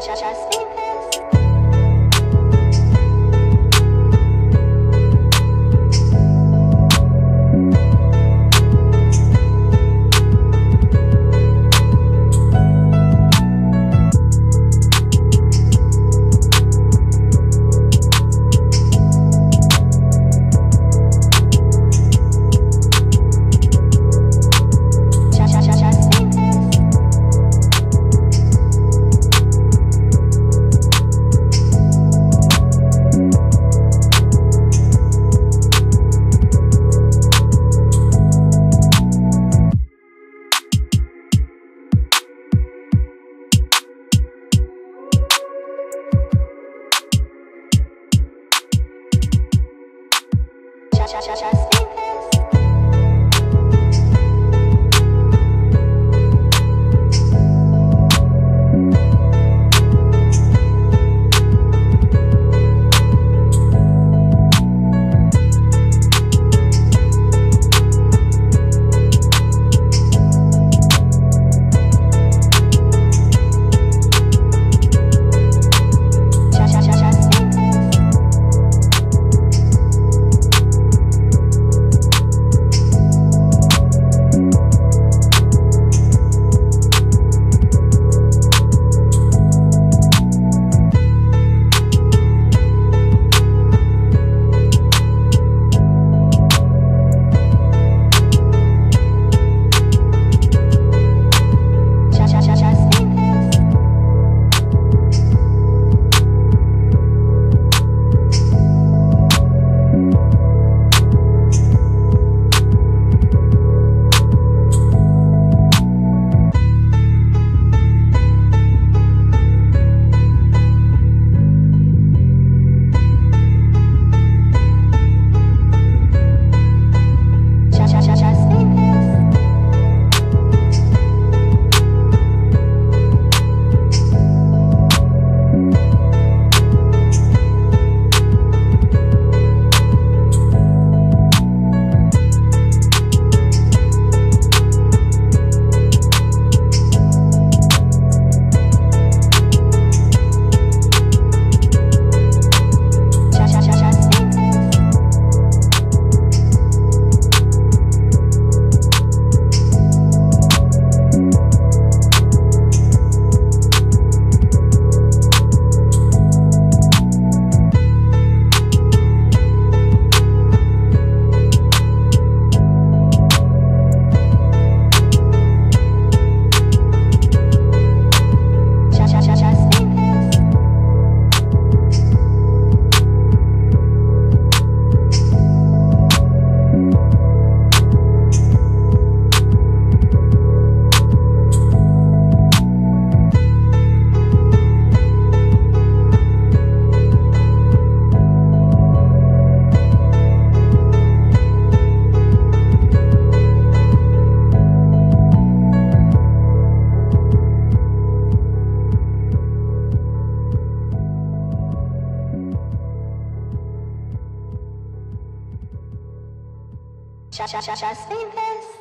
just, just, shashashashashashash just, just, just say this.